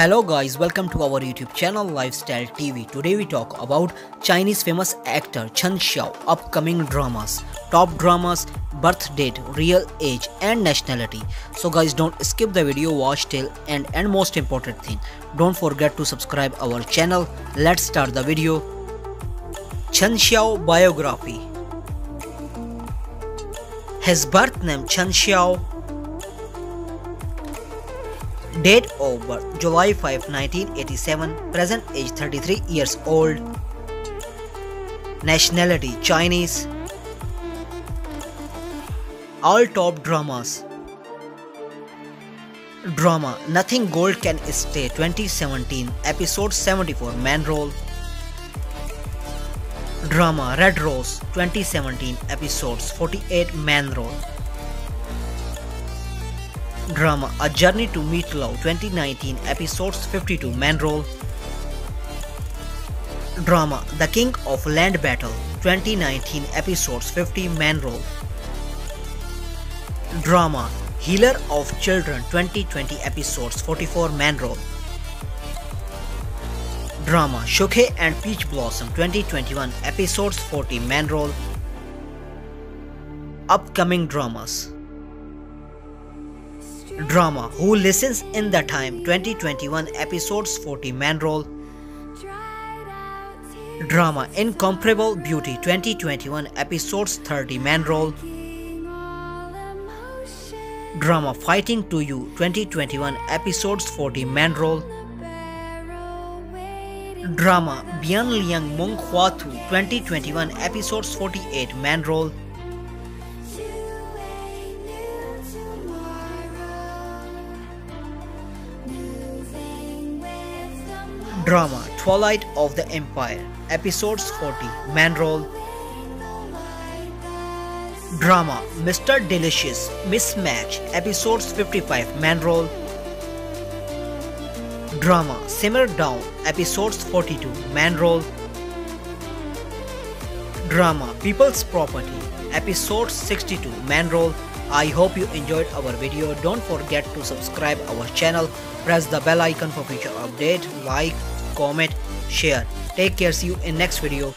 Hello guys, welcome to our YouTube channel Lifestyle TV. Today we talk about Chinese famous actor Chen Xiao upcoming dramas, top dramas, birth date, real age and nationality. So guys don't skip the video, watch till end and most important thing, don't forget to subscribe our channel. Let's start the video. Chen Xiao biography. His birth name Chen Xiao Date of birth July 5, 1987. Present age 33 years old. Nationality Chinese. All top dramas. Drama Nothing Gold Can Stay 2017 Episode 74 Man Role Drama Red Rose 2017 Episodes 48 Man Role drama A Journey to Meet Love 2019 episodes 52 main role. Drama The King of Land Battle 2019 episodes 50 main role. Drama Healer of Children 2020 episodes 44 main role. Drama Shuke and Peach Blossom 2021 episodes 40 main role. Upcoming dramas Drama Who Listens in the Time 2021 episodes 40 man role Drama Incomparable Beauty 2021 episodes 30 man role Drama Fighting to You 2021 episodes 40 man role Drama Bian Liang Meng Hua Tu 2021 episodes 48 man role Drama Twilight of the Empire Episodes 40 Man Role Drama Mr. Delicious Mismatch Episodes 55 Man Role Drama Simmer Down Episodes 42 Man Role Drama People's Property Episode 62 Man Role I hope you enjoyed our video. Don't forget to subscribe our channel. Press the bell icon for future update. Like, comment, share. Take care. See you in next video.